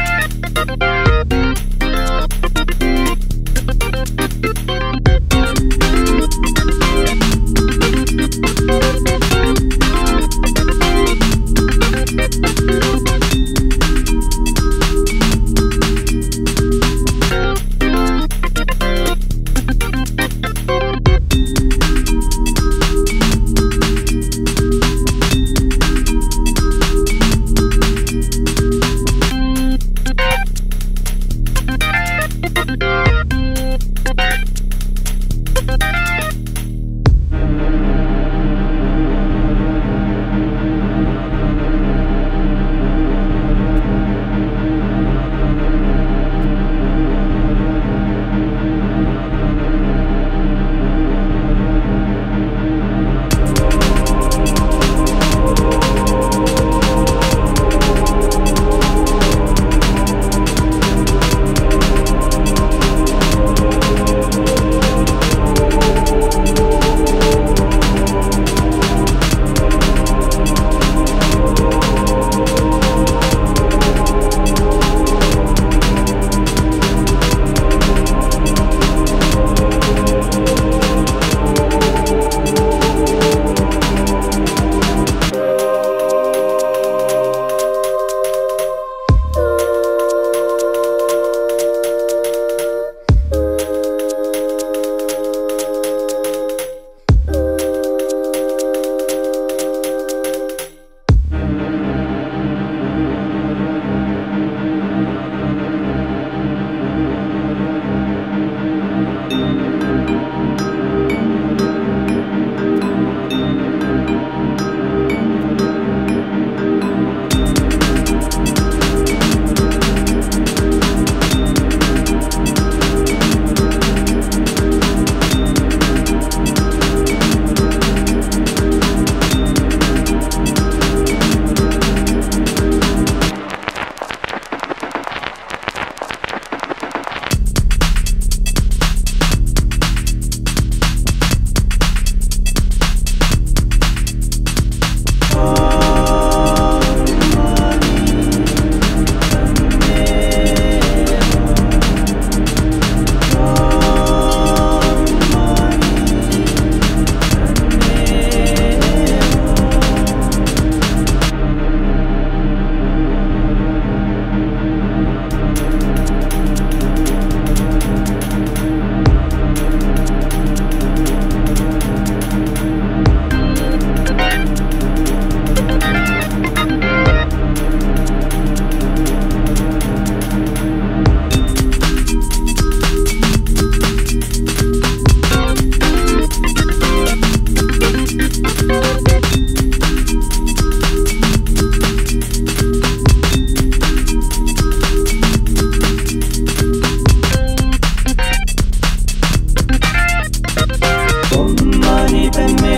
Thank you. keeping